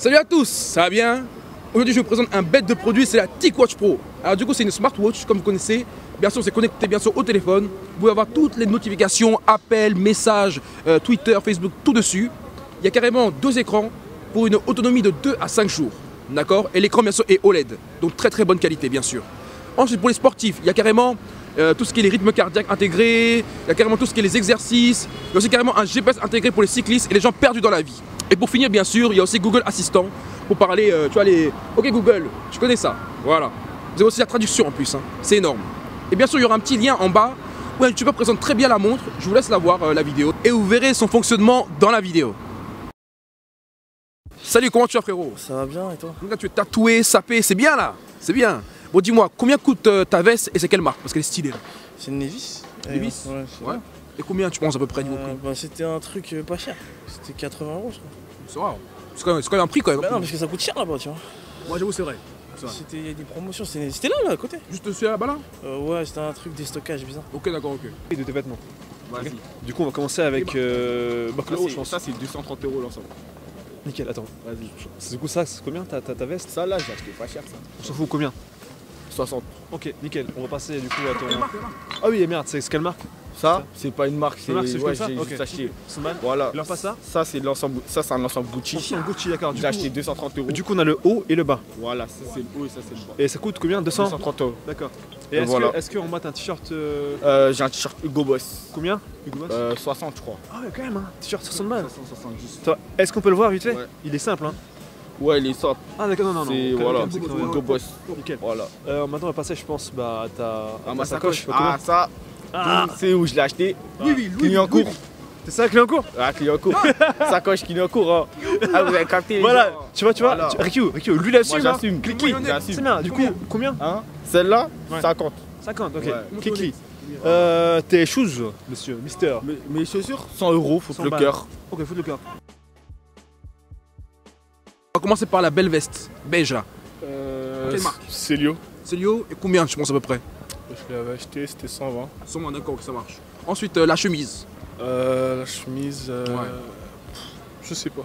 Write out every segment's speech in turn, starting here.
Salut à tous, ça va bien? Aujourd'hui je vous présente un bête de produit, c'est la TicWatch Pro. Alors du coup c'est une smartwatch comme vous connaissez. Bien sûr c'est connecté bien sûr au téléphone. Vous pouvez avoir toutes les notifications, appels, messages, euh, Twitter, Facebook, tout dessus. Il y a carrément deux écrans pour une autonomie de 2 à 5 jours. D'accord? Et l'écran bien sûr est OLED. Donc très très bonne qualité bien sûr. Ensuite pour les sportifs, il y a carrément euh, tout ce qui est les rythmes cardiaques intégrés, il y a carrément tout ce qui est les exercices, il y a aussi carrément un GPS intégré pour les cyclistes et les gens perdus dans la vie. Et pour finir, bien sûr, il y a aussi Google Assistant pour parler, euh, tu vois, les OK Google, tu connais ça, voilà. Vous avez aussi la traduction en plus, hein. c'est énorme. Et bien sûr, il y aura un petit lien en bas où un YouTuber présente très bien la montre. Je vous laisse la voir, euh, la vidéo, et vous verrez son fonctionnement dans la vidéo. Salut, comment tu vas frérot? Ça va bien et toi? Là, tu es tatoué, sapé, c'est bien là, c'est bien. Bon, dis-moi, combien coûte euh, ta veste et c'est quelle marque? Parce qu'elle est stylée là. C'est une Nevis Nevis? Ouais, Ouais. Et combien tu penses à peu près niveau Euh, prix bah, C'était un truc euh, pas cher. C'était 80 euros je crois. C'est vrai, c'est quand, même- c'est quand même un prix quand même. Bah non parce que ça coûte cher là-bas tu vois. Moi j'avoue, c'est vrai. C'est vrai. C'était il y a des promotions, c'était c'était là là à côté. Juste celui là-bas là Euh, ouais c'était un truc des stockages bizarre. Ok, d'accord, ok. Et de tes vêtements. Vas-y. Du coup, on va commencer avec euh, Baclo, je pense. Ça, c'est 230 euros l'ensemble. Nickel, attends. Vas-y. C'est- Du coup, ça, c'est combien ta, ta, ta veste? Ça, là, j'ai acheté pas cher, ça. On s'en fout combien? 60. Ok, nickel. On va passer du coup à ton. Ah oui, et merde, c'est c'est quelle marque Ça, c'est pas une marque, c'est ouais, juste acheté. Voilà. Il ça Ça, c'est l'ensemble. Ça, c'est un ensemble Gucci. Ensemble Gucci, d'accord. J'ai acheté 230 euros. du coup, on a le haut et le bas. Voilà, ça, c'est le haut et ça, c'est le bas. Et ça coûte combien? 200 230 euros. D'accord. Et est-ce voilà. que- est-ce qu'on mate un t-shirt euh, Euh, j'ai un t-shirt Hugo Boss. combien? Hugo Boss? Euh, 60, je crois. Ah ouais, quand même, hein. T-shirt 60 balles. 570. Toi, Est-ce qu'on peut le voir vite fait? Ouais. Il est simple, hein. Ouais, les sortes. Ah d'accord, non, non, non. Voilà. Hugo Boss. Nickel. Voilà. Euh, maintenant, on va passer, je pense, bah, à ta, à Ah, ta ma sacoche. sacoche. Ah, ça, Ah, c'est où je l'ai acheté. Oui, oui, cours. c'est ça, cours Ah, cours. Sacoche cours. hein. Ah, vous avez capté. Voilà, gens. tu vois, tu vois, tu- Rikyu, Rikyu, lui Moi, là. j'assume. C'est bien. Du coup, combien Hein Celle-là, Ouais. 50. 50, ok. Ouais. Euh, tes shoes, monsieur, mister. Mes, mes chaussures, 100 euros, faut 100 le cœur. Ok, fout le cœur. On va commencer par la belle veste, beige là. Euh, Quelle marque? Célio. Célio, et combien tu penses à peu près? Je l'avais acheté, c'était 120. Sûrement, d'accord, que ça marche. Ensuite, euh, la chemise. Euh, la chemise, euh, Ouais. pff, je sais pas.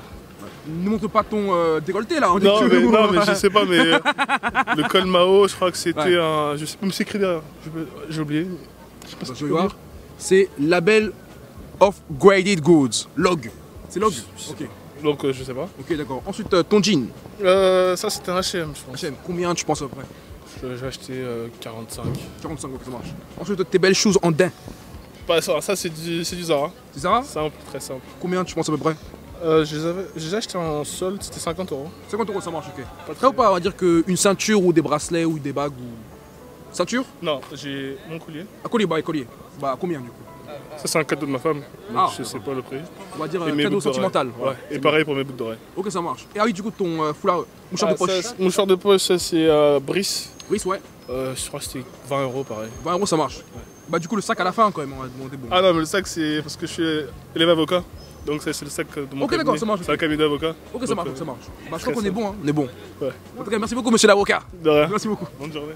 Ne montre pas ton euh, décolleté là. on dit Non mais, non, mais je sais pas, mais le col Mao, je crois que c'était Ouais. un. Je sais pas, mais c'est écrit derrière. J'ai oublié. Je sais pas Bah, si je peux. C'est label of graded goods. Log. C'est log Ok, Donc je sais pas. ok, d'accord. Ensuite, ton jean. Euh, ça c'était un HM, je pense. HM, combien tu penses à peu près? Euh, J'ai acheté euh, 45. 45 euros, ça marche. Ensuite, tes belles choses en daim. Pas ça, ça c'est du, c'est du Zara. C'est ça Simple, très simple. Combien tu penses à peu près? Euh, j'ai acheté en solde, c'était 50 euros. 50 euros, ça marche, ok. Pas Très ou pas, on va dire qu'une ceinture ou des bracelets ou des bagues ou. Ceinture? Non, j'ai mon collier. À collier, bah, collier. Bah, combien du coup? Ça c'est un cadeau de ma femme. Donc Ah, je sais pas le prix. On va dire un mes cadeau sentimental. Ouais. Et pareil pour mes boucles d'oreilles. Ok, ça marche. Et ah oui, du coup, ton euh, foulard, mouchoir de Ah, poche. ça, c'est- Mouchoir de poche, ça c'est euh, Brice. Brice, ouais. Euh, je crois que c'était 20 euros pareil. 20 euros, ça marche. Bah, du coup, le sac à la fin, quand même, on va demander bon. Ah non, mais le sac c'est parce que je suis élève avocat. Donc c'est le sac de mon Ok, d'accord, ça marche, C'est un cabinet d'avocat. ok, ça marche, euh, ça marche. Bah, je crois qu'on est bon, hein. On est bon. Ouais. En tout cas, merci beaucoup, monsieur l'avocat. De rien. Merci beaucoup. Bonne journée.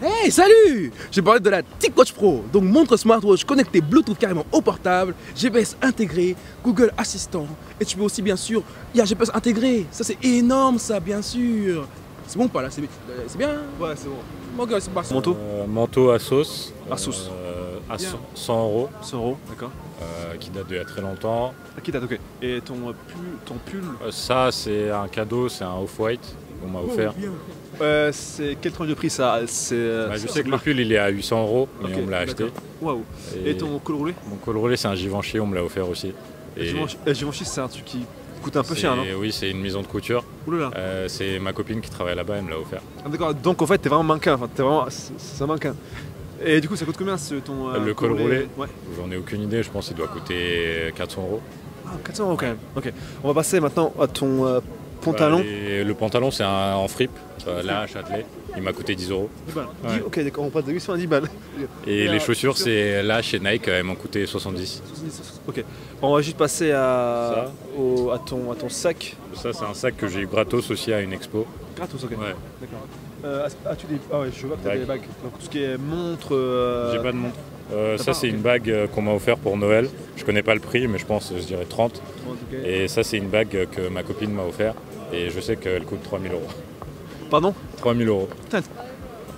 Hey, salut J'ai parlé de la TicWatch Pro, donc montre smartwatch connectée Bluetooth carrément au portable, GPS intégré, Google Assistant, et tu peux aussi bien sûr, il y a GPS intégré, ça c'est énorme ça bien sûr. C'est bon ou pas là? C'est euh, c'est bien? Ouais, c'est bon. Ok, c'est parti. Manteau? Euh, manteau Asos. Asos. euh, à Bien. 100 100 euros, 100 euros, d'accord. euh, qui date d'il y a très longtemps. Ah, qui date, ok. Et ton euh, pull, ton pull? Euh, ça, c'est un cadeau, c'est un off-white qu'on m'a offert. Oh, euh, c'est quel tranche de prix ça? C'est. euh, Bah, je sais que le pull il est à 800 euros, mais on me l'a acheté. Waouh. Et ton col roulé? Mon col roulé, c'est un Givenchy, on me l'a offert aussi. Et Givenchy, Givenchy, c'est un truc qui coûte un peu cher, non? Oui, c'est une maison de couture. Oulala. Euh, c'est ma copine qui travaille là-bas, elle me l'a offert. Ah, d'accord, donc en fait, t'es vraiment manquin. Enfin, t'es vraiment. C'est un manquin. Et du coup, ça coûte combien ce, ton. euh, Le col roulé? Ouais. J'en ai aucune idée, je pense qu'il doit coûter 400 euros. Ah, 400 euros quand même. Ok. On va passer maintenant à ton euh, pantalon. Bah, le pantalon, c'est un en fripe, euh, là à Châtelet. Il m'a coûté 10 euros. 10 balles. Ouais. 10 ok, d'accord, on passe de 800 à 10 balles. Et Et les euh, chaussures, c'est là chez Nike, elles m'ont coûté 70. Ok. On va juste passer à, Ça. au- à, ton, à ton sac. Ça, c'est un sac que j'ai eu gratos aussi à une expo. Gratos, ok. Ouais. D'accord. Euh, as- as-tu des. Ah ouais, je vois que t'as Bagues. des bagues. Donc tout ce qui est montre. euh, J'ai pas de montre. Euh, Ça c'est une bague qu'on m'a offert pour Noël. Je connais pas le prix, mais je pense, je dirais 30. Et... Et ça, c'est une bague que ma copine m'a offert. Et je sais qu'elle coûte 3000 euros. Pardon? 3000 euros.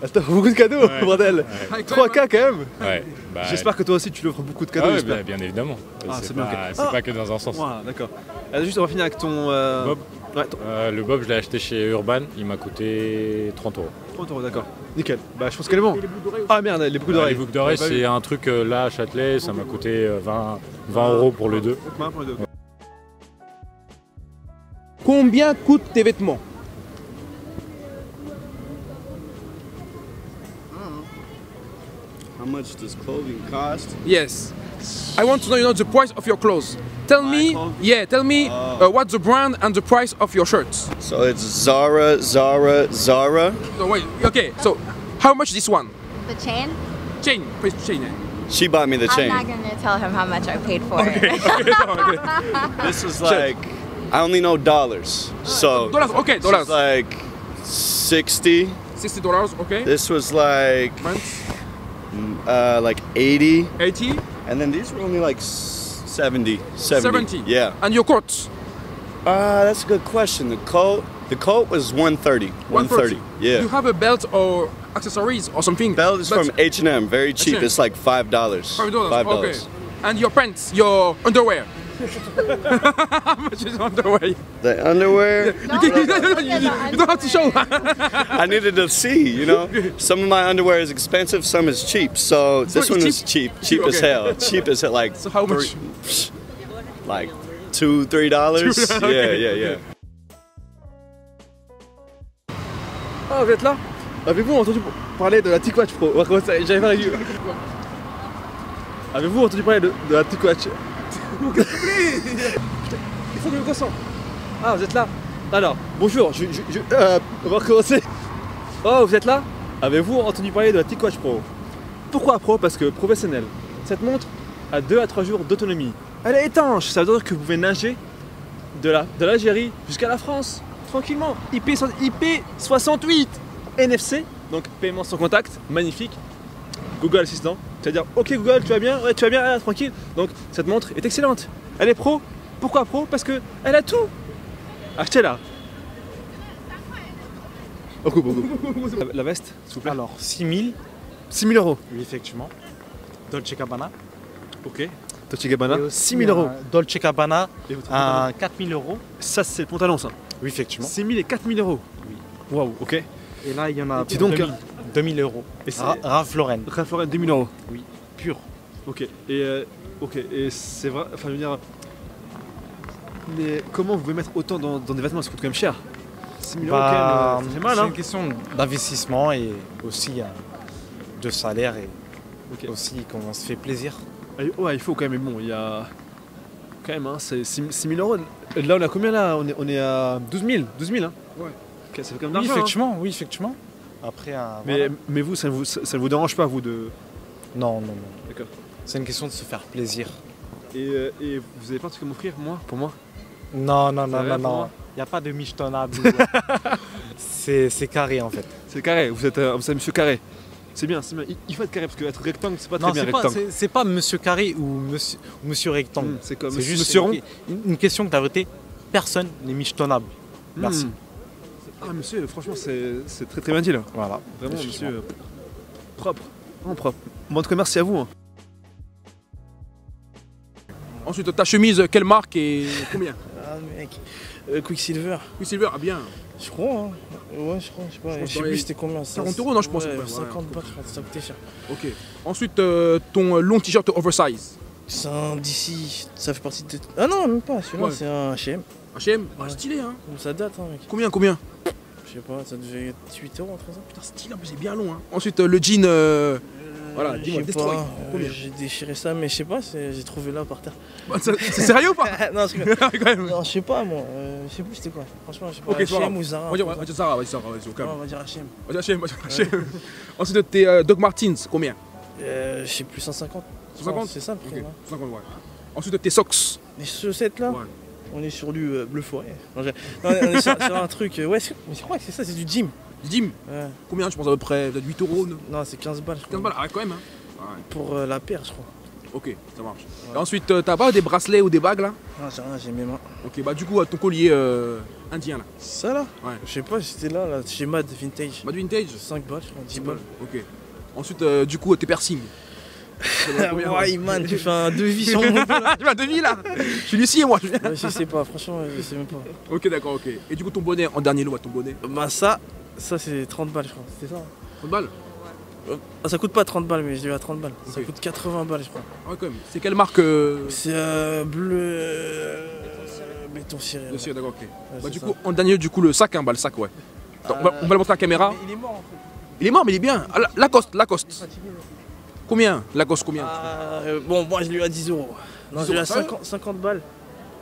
Attends, beaucoup de cadeaux, Ouais. bordel Ouais. 3K quand même Ouais. Bah, J'espère que toi aussi tu lui offres beaucoup de cadeaux, ah ouais, bien, bien évidemment. Ah, c'est pas, ok. c'est Ah. pas que dans un sens. D'accord. Euh, juste, on va finir avec ton. euh, Bob. Ton- Euh, le Bob, je l'ai acheté chez Urban. Il m'a coûté 30 euros. 30 euros, d'accord. Nickel. Bah, je pense qu'elle est bon. Ah merde, les boucles Ah, d'oreilles. les boucles d'oreilles, c'est un truc euh, là à Châtelet. Ça m'a coûté euh, 20, 20 euros pour les deux. Pour les deux. Combien coûtent tes vêtements How much does clothing cost? Yes. I want to know, you know, the price of your clothes. Tell me, clothes? yeah, tell me uh, what's the brand and the price of your shirts. So it's Zara, Zara, Zara. No, wait, okay, so how much this one? The chain? Chain, price chain. eh? She bought me the chain. I'm not gonna tell him how much I paid for it. This is like I only know dollars. So Dollars, okay, this dollars. like 60. Sixty dollars, okay. This was like uh, like 80. eighty, And then these were only like 70. 70. 70. Yeah. and your coats. Uh, that's a good question. The coat the coat was 130. 130. Yeah. Do you have a belt or accessories or something? Belt is That's from H&M, very cheap. H&M. It's like $5. Five dollars. $5. Okay. And your pants, your underwear. How much is underwear? The underwear, You, can- you don't- you don't have to show. I needed to see, you know. Some of my underwear is expensive, some is cheap. So this it's one is cheap? cheap, cheap as hell. Cheap as hell, like So how much? three- like two, three dollars. Yeah, yeah, yeah. Ah, vous êtes là Avez-vous entendu parler de la TicWatch Pro On va commencer, j'avais pas. Avez-vous entendu parler de, de la Il faut que je me concentre. Ah, vous êtes là Alors, bonjour, je, je- je- euh, on va recommencer. Oh, vous êtes là? Avez-vous entendu parler de la TicWatch Pro? Pourquoi Pro? Parce que professionnel. Cette montre a 2 à 3 jours d'autonomie. Elle est étanche, ça veut dire que vous pouvez nager de la- de l'Algérie jusqu'à la France, tranquillement. IP, so- IP68 NFC, donc paiement sans contact, magnifique. Google Assistant, c'est-à-dire OK Google, tu vas bien Ouais, tu vas bien, ah, tranquille. Donc cette montre est excellente. Elle est pro. Pourquoi pro? Parce que elle a tout. Achetez-la. On coupe. La, la veste, s'il vous plaît. Alors, 6000, 6000 euros. oui, effectivement. Dolce Gabbana. Ok. Dolce Gabbana, Et aussi 6000 euros. Dolce Gabbana à 4000 euros. Ça, c'est le pantalon, ça. Oui, effectivement. 6000 et 4000 euros. Oui. Waouh, ok. Et là, il y en a Dis donc, 2000, 2000 euros. Et c'est Ra- Ralph Lauren, Ralph Lauren, 2000 euros. pur. Ok. Et euh, ok. Et c'est vrai. Enfin, je veux dire. Mais comment vous pouvez mettre autant dans, dans des vêtements? Ça coûte quand même cher. 6000 euros, Bah, quand même, euh, ça fait mal, c'est hein une question d'investissement et aussi euh, de salaire et Ok. aussi qu'on se fait plaisir. Ah, Ouais, il faut quand même. Mais bon, il y a. Quand même, hein, c'est 6000 euros. Là, on a combien là? On est, on est à 12 000. 12 000, hein Ouais. Ok, ça fait quand même Oui, d'argent. hein. effectivement, oui, effectivement. Après, un, Mais, voilà. mais vous, ça ne vous, ça, dérange pas, vous, de. non, non, non. D'accord. C'est une question de se faire plaisir. Et, euh, et vous avez pas de truc à m'offrir, moi Pour moi? Non, non, non, non, non. Il n'y a pas de michetonnable. c'est carré en fait. C'est carré, vous êtes, euh, vous êtes monsieur carré. C'est bien, c'est bien. Il, faut être carré parce que être rectangle, c'est pas très bien c'est pas, rectangle. c'est- pas monsieur carré ou monsieur, ou monsieur rectangle. Hmm, c'est comme C'est monsieur, juste monsieur rond? une, une question que t'as votée. Personne n'est michetonnable. Merci. Hmm. Ah, monsieur, franchement, c'est c'est très très bien dit là. Voilà. Vraiment, monsieur. euh, propre. Vraiment propre. Bon, en tout cas, merci à vous. hein. Ensuite, ta chemise, quelle marque et combien? Ah, mec. Euh, Quicksilver, Quicksilver, ah bien. je crois. Hein. Ouais, je crois, je sais pas. pense Je sais dans les plus c'était combien. ça, 40 euros, non, je pense, Ouais, ouais, ouais, 50 ouais. balles, je crois, ça coûtait cher. Ok. Ensuite, euh, ton long t-shirt oversize. C'est un d'ici, ça fait partie de. Ah non, même pas, celui-là Ouais. c'est un HM. H&M, ah, Ouais. stylé hein. Ça date, hein, mec? Combien, combien? Je sais pas, ça devait être 8 euros, truc comme ça. Putain, stylé, en plus, c'est bien long hein. Ensuite, euh, le jean, euh, Voilà, Euh, dis-moi, destroy. pas, euh, J'ai déchiré ça, mais je sais pas, j'ai trouvé là par terre. bah, c'est sérieux ou pas? Non, je rigole. Quand même. Non, je sais pas, moi. euh, je sais plus c'était quoi. Franchement, je sais pas. H&M ou Zara. On va dire, on va dire Zara, vas-y Zara, vas-y, au calme. On va dire H&M. On va dire H&M, on va dire H&M. Ensuite, tes euh, Doc Martens, combien? Euh, je sais plus, 150. 150 C'est ça le prix, Ok, là. 150, ouais. Ensuite, tes socks. Les chaussettes là? Ouais. On est sur du euh, bleu forêt. Non, j'ai- non, on est sur, sur un truc. ouais, mais je crois que c'est ça, c'est du gym. Dim, Ouais. combien je pense à peu près? Peut-être 8 euros, non? C'est 15 balles. je crois. 15 balles, arrête quand même. Hein. Pour euh, la paire, je crois. Ok, ça marche. Et ensuite, euh, t'as pas des bracelets ou des bagues là? Non, j'ai rien, j'ai mes mains. Ok, bah du coup, ton collier indien là. Ça là? Ouais. Je sais pas, c'était là, là, chez Mad Vintage. Mad Vintage? 5 balles, je crois, 10 balles. Ok. Ensuite, du coup, tes piercings. Ouais, man, tu fais un devis sur mon là. Tu m'as devis là Je suis l'huissier moi. je viens. Ouais, Je sais pas, franchement, je sais même pas. Ok, d'accord, ok. Et du coup, ton bonnet, en dernier lot, ton bonnet. Bah, ça, ça c'est 30 balles, je crois. C'était ça. 30 balles Ah, ça coûte pas 30 balles, mais je l'ai eu à 30 balles. Ça coûte 80 balles, je crois. Ouais, quand même. C'est quelle marque euh, C'est euh, bleu. euh, béton ciré. ouais. cire, d'accord, ok. Ouais, Bah, du ça. coup, en dernier, du coup, le sac, hein, bah, le sac, ouais. Attends, on, va, Euh, on va le montrer à la caméra. Il est mort en fait. Il est mort, mais il est bien. Ah, La- Lacoste, Lacoste. Combien Lacoste, combien Ah, euh, bon, moi je l'ai eu à 10 euros. Non, 10 je l'ai eu à euros, sérieux 50, 50 balles.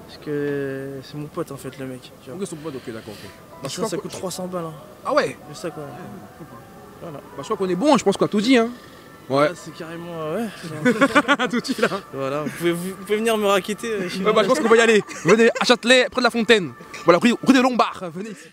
Parce que c'est mon pote en fait, le mec. tu vois. Ok, son pote, ok, d'accord, ok. Bah, je Ça, ça coûte 300 balles. Hein. Ah ouais Le sac, ouais. Voilà. Bah, je crois qu'on est bon, je pense qu'on a tout dit, hein. Ouais. Là, c'est carrément. euh, Ouais. tout dit là. voilà, vous pouvez, vous pouvez venir me raqueter. euh, Ouais, bah, je pense qu'on va y aller. Venez à Châtelet, près de la fontaine. Voilà, rue, rue des Lombards. Venez ici.